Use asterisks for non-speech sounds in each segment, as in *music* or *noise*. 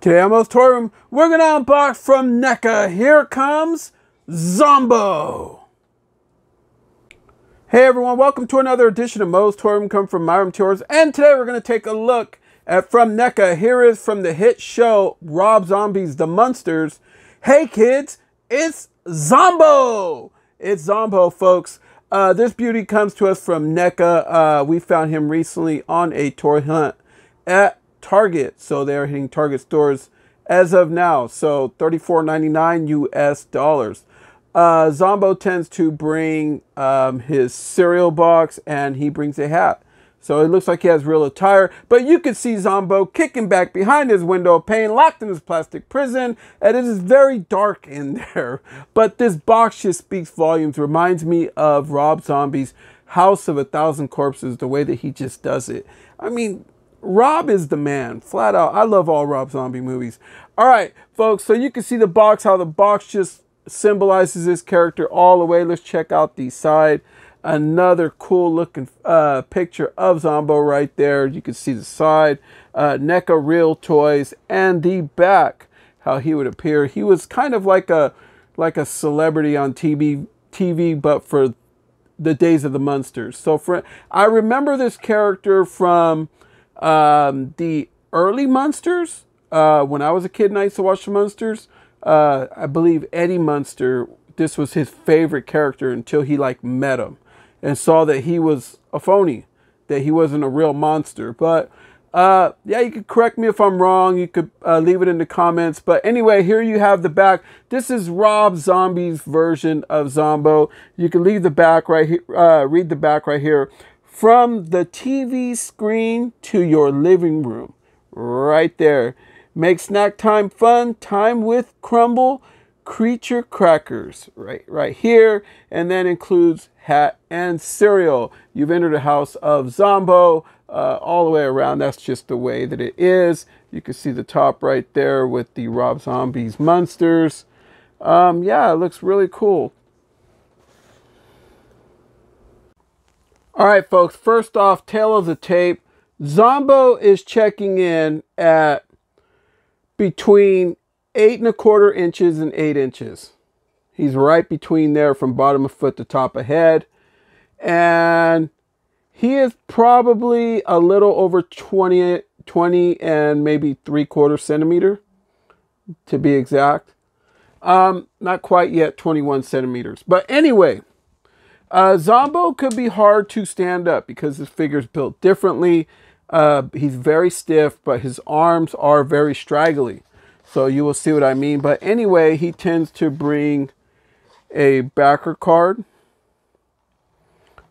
Today on Moe's Toy Room, we're going to unbox from NECA. Here comes Zombo. Hey everyone, welcome to another edition of Moe's Toy Room, come from My Room Tours. And today we're going to take a look at From NECA. Here is from the hit show Rob Zombie's The Munsters. Hey kids, it's Zombo. It's Zombo, folks. Uh, this beauty comes to us from NECA. Uh, we found him recently on a toy hunt at Target. So they're hitting Target stores as of now. So $34.99 US dollars. Uh, Zombo tends to bring um, his cereal box and he brings a hat. So it looks like he has real attire, but you can see Zombo kicking back behind his window pane, locked in his plastic prison, and it is very dark in *laughs* there. But this box just speaks volumes, reminds me of Rob Zombie's House of a Thousand Corpses, the way that he just does it. I mean, Rob is the man, flat out. I love all Rob Zombie movies. All right, folks, so you can see the box, how the box just symbolizes this character all the way. Let's check out the side. Another cool looking uh, picture of Zombo right there. You can see the side. Uh, NECA Real Toys and the back, how he would appear. He was kind of like a like a celebrity on TV, TV, but for the days of the Munsters. So for I remember this character from um, the early Munsters, uh, when I was a kid and I used to watch the Munsters, uh, I believe Eddie Munster, this was his favorite character until he like met him and saw that he was a phony, that he wasn't a real monster. But uh, yeah, you could correct me if I'm wrong. You could uh, leave it in the comments. But anyway, here you have the back. This is Rob Zombie's version of Zombo. You can leave the back right here, uh, read the back right here from the TV screen to your living room. Right there. Make snack time fun, time with crumble creature crackers. Right right here. And then includes hat and cereal. You've entered a house of zombo uh, all the way around. That's just the way that it is. You can see the top right there with the rob zombies Munsters. Um, yeah it looks really cool All right, folks, first off, tail of the tape. Zombo is checking in at between eight and a quarter inches and eight inches. He's right between there from bottom of foot to top of head. And he is probably a little over 20, 20 and maybe three quarter centimeter to be exact. Um, not quite yet 21 centimeters. But anyway, uh, Zombo could be hard to stand up because his figure's built differently. Uh, he's very stiff, but his arms are very straggly. So you will see what I mean. But anyway, he tends to bring a backer card.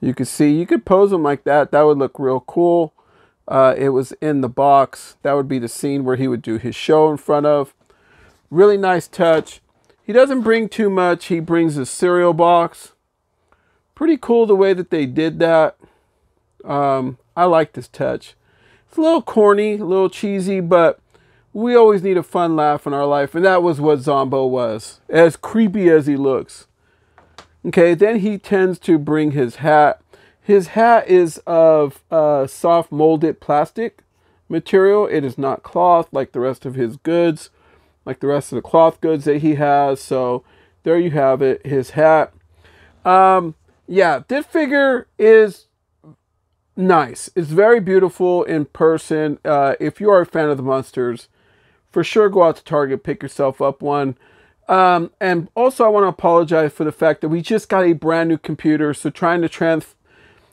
You can see, you could pose him like that. That would look real cool. Uh, it was in the box. That would be the scene where he would do his show in front of. Really nice touch. He doesn't bring too much. He brings a cereal box pretty cool the way that they did that. Um, I like this touch. It's a little corny, a little cheesy, but we always need a fun laugh in our life, and that was what Zombo was, as creepy as he looks. Okay, then he tends to bring his hat. His hat is of uh, soft molded plastic material. It is not cloth like the rest of his goods, like the rest of the cloth goods that he has. So there you have it, his hat. Um, yeah, this figure is nice. It's very beautiful in person. Uh, if you are a fan of the Munsters, for sure go out to Target, pick yourself up one. Um, and also, I want to apologize for the fact that we just got a brand new computer. So trying to trans,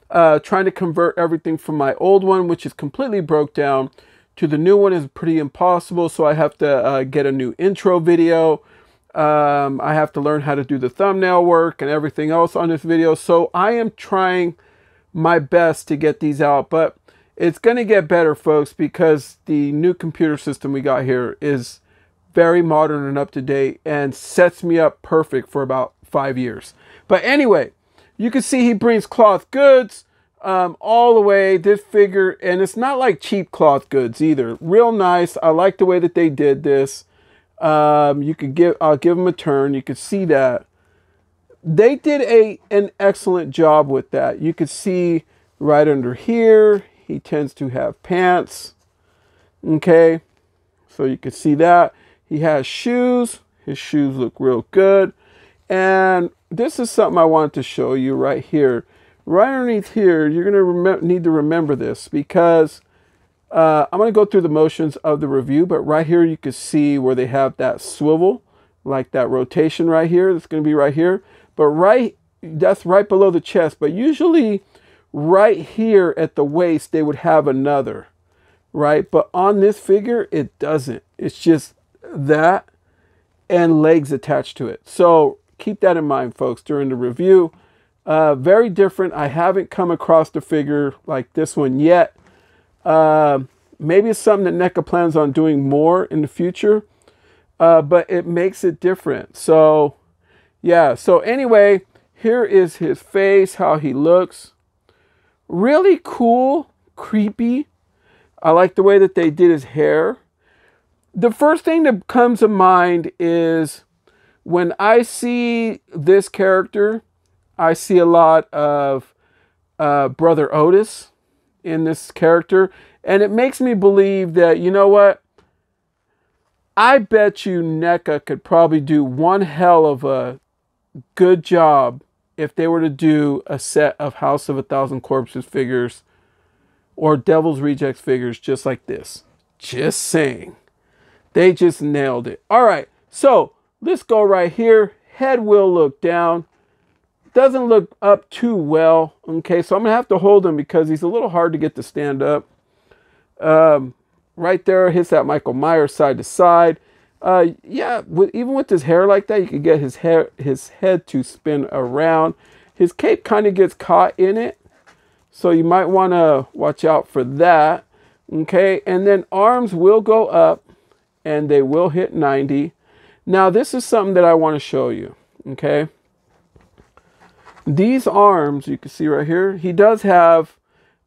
uh, trying to convert everything from my old one, which is completely broke down, to the new one is pretty impossible. So I have to uh, get a new intro video. Um, I have to learn how to do the thumbnail work and everything else on this video. So I am trying my best to get these out, but it's going to get better, folks, because the new computer system we got here is very modern and up to date and sets me up perfect for about five years. But anyway, you can see he brings cloth goods um, all the way. This figure, and it's not like cheap cloth goods either. Real nice. I like the way that they did this. Um, you could give, I'll give them a turn. You could see that they did a an excellent job with that. You could see right under here, he tends to have pants. Okay, So you can see that. He has shoes. His shoes look real good. And this is something I wanted to show you right here. Right underneath here, you're to need to remember this because uh, I'm going to go through the motions of the review. But right here, you can see where they have that swivel, like that rotation right here. That's going to be right here. But right, that's right below the chest. But usually right here at the waist, they would have another, right? But on this figure, it doesn't. It's just that and legs attached to it. So keep that in mind, folks, during the review. Uh, very different. I haven't come across a figure like this one yet. Uh, maybe it's something that NECA plans on doing more in the future, uh, but it makes it different. So, yeah. So anyway, here is his face, how he looks. Really cool, creepy. I like the way that they did his hair. The first thing that comes to mind is when I see this character, I see a lot of uh, Brother Otis in this character. And it makes me believe that, you know what? I bet you NECA could probably do one hell of a good job if they were to do a set of House of a Thousand Corpses figures or Devil's Rejects figures just like this. Just saying. They just nailed it. All right, so let's go right here. Head will look down. Doesn't look up too well. Okay, so I'm going to have to hold him because he's a little hard to get to stand up. Um, right there, hits that Michael Myers side to side. Uh, yeah, with, even with his hair like that, you could get his hair, his head to spin around. His cape kind of gets caught in it, so you might want to watch out for that. Okay, and then arms will go up, and they will hit 90. Now, this is something that I want to show you. Okay, these arms you can see right here. He does have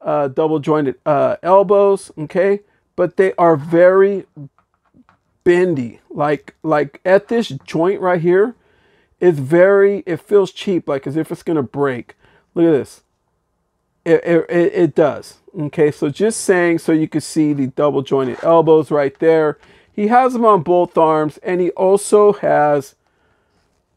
uh, double jointed uh, elbows. Okay, but they are very bendy. Like like at this joint right here, it's very it feels cheap, like as if it's gonna break. Look at this. It, it, it does. Okay, so just saying so you can see the double jointed elbows right there. He has them on both arms and he also has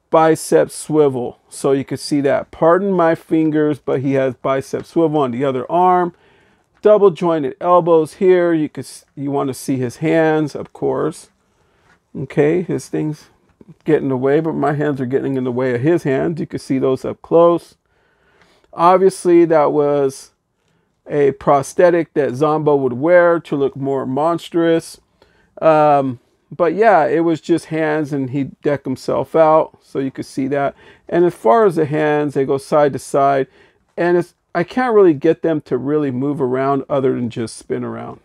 bicep swivel. So you can see that. Pardon my fingers, but he has bicep swivel on the other arm. Double jointed elbows here. You could you want to see his hands, of course. Okay, his things get in the way, but my hands are getting in the way of his hands. You can see those up close. Obviously, that was a prosthetic that Zombo would wear to look more monstrous. Um, but yeah, it was just hands and he decked himself out. So you could see that. And as far as the hands, they go side to side. And it's I can't really get them to really move around other than just spin around.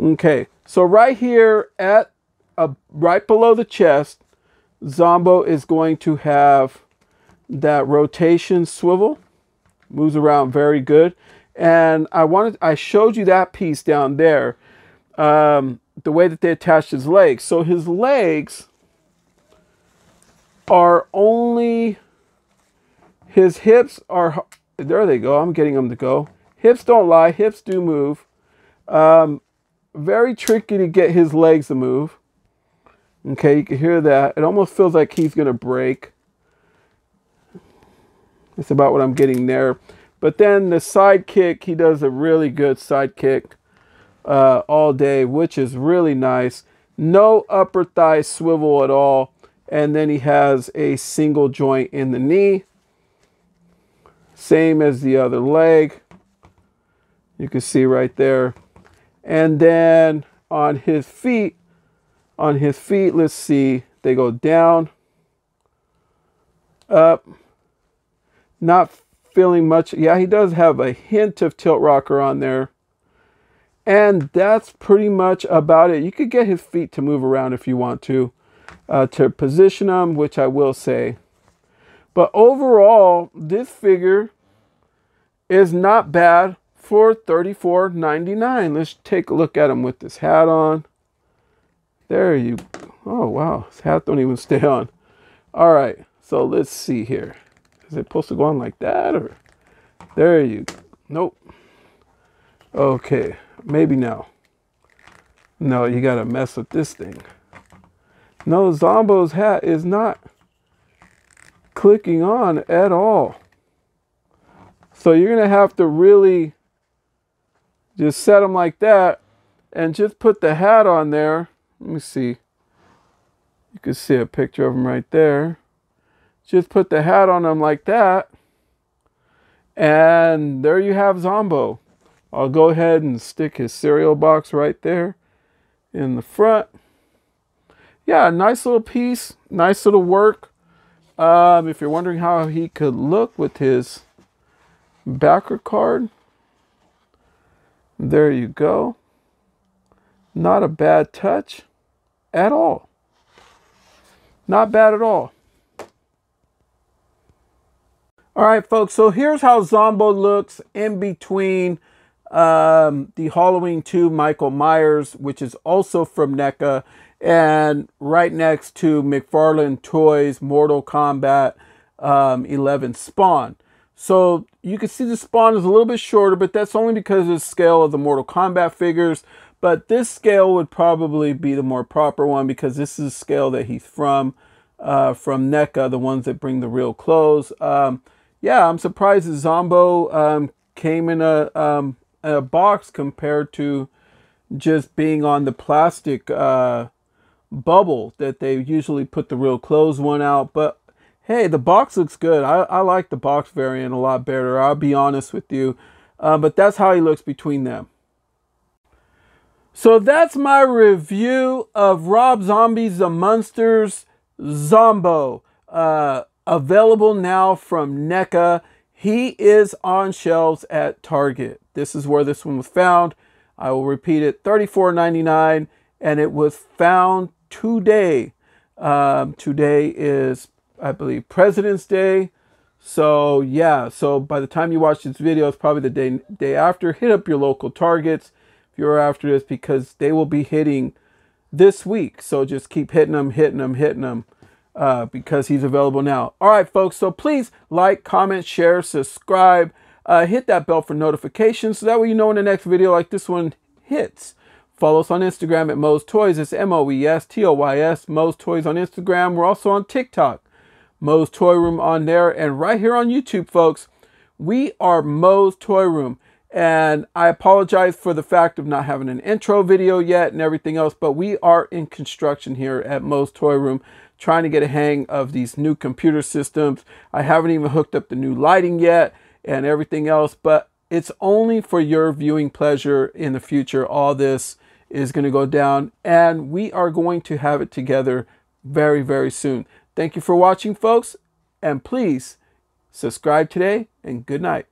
Okay, so right here at uh, right below the chest, Zombo is going to have that rotation swivel. Moves around very good. And I wanted, I showed you that piece down there. Um, the way that they attached his legs. So his legs are only, his hips are, there they go. I'm getting them to go. Hips don't lie. Hips do move. Um, very tricky to get his legs to move. Okay, you can hear that. It almost feels like he's going to break. It's about what I'm getting there. But then the side kick, he does a really good side kick uh, all day, which is really nice. No upper thigh swivel at all. And then he has a single joint in the knee. Same as the other leg. You can see right there. And then on his feet, on his feet, let's see, they go down, up, not feeling much. Yeah, he does have a hint of tilt rocker on there. And that's pretty much about it. You could get his feet to move around if you want to, uh, to position them, which I will say. But overall, this figure is not bad for $34.99. Let's take a look at him with this hat on. There you Oh, wow. His hat don't even *laughs* stay on. All right. So let's see here. Is it supposed to go on like that or? There you Nope. Okay. Maybe no. No, you got to mess with this thing. No, Zombo's hat is not clicking on at all. So you're to have to really just set them like that and just put the hat on there. Let me see. You can see a picture of them right there. Just put the hat on them like that. And there you have Zombo. I'll go ahead and stick his cereal box right there in the front. Yeah, nice little piece, nice little work. Um, if you're wondering how he could look with his backer card, there you go. Not a bad touch at all. Not bad at all. All right, folks, so here's how Zombo looks in between um, the Halloween 2 Michael Myers, which is also from NECA, and right next to McFarlane Toys Mortal Kombat um, 11 Spawn. So you can see the Spawn is a little bit shorter, but that's only because of the scale of the Mortal Kombat figures. But this scale would probably be the more proper one because this is the scale that he's from, uh, from NECA, the ones that bring the real clothes. Um, yeah, I'm surprised that Zombo um, came in a, um, a box compared to just being on the plastic uh, bubble that they usually put the real clothes one out. But hey, the box looks good. I, I like the box variant a lot better. I'll be honest with you. Uh, but that's how he looks between them. So that's my review of Rob Zombie's The Munsters Zombo. Uh, available now from NECA. He is on shelves at Target. This is where this one was found. I will repeat it, $34.99, and it was found today. Um, today is, I believe, President's Day. So yeah, so by the time you watch this video, it's probably the day day after. Hit up your local Targets if you're after this because they will be hitting this week. So just keep hitting them, hitting them, hitting them uh, because he's available now. All right, folks. So please like, comment, share, subscribe. Uh, hit that bell for notifications so that way you know when the next video like this one hits. Follow us on Instagram at Moe's Toys. It's M O E S T O Y S. Moe's Toys on Instagram. We're also on TikTok. Moe's Toy Room on there. And right here on YouTube, folks, we are Moe's Toy Room. And I apologize for the fact of not having an intro video yet and everything else, but we are in construction here at Moe's Toy Room trying to get a hang of these new computer systems. I haven't even hooked up the new lighting yet and everything else, but it's only for your viewing pleasure in the future. All this is going to go down and we are going to have it together very, very soon. Thank you for watching, folks, and please subscribe today and good night.